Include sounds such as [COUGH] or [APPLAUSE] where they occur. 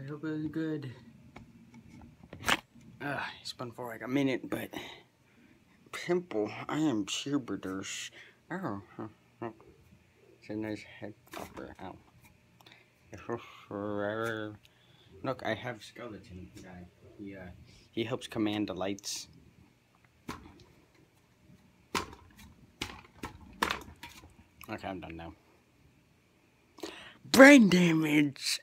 I hope it was good. Uh, it's been for like a minute, but pimple. I am Sherberders. Oh, it's a nice head popper. Ow. [LAUGHS] Look, I have skeleton guy. He uh, he helps command the lights. Okay, I'm done now. Brain damage!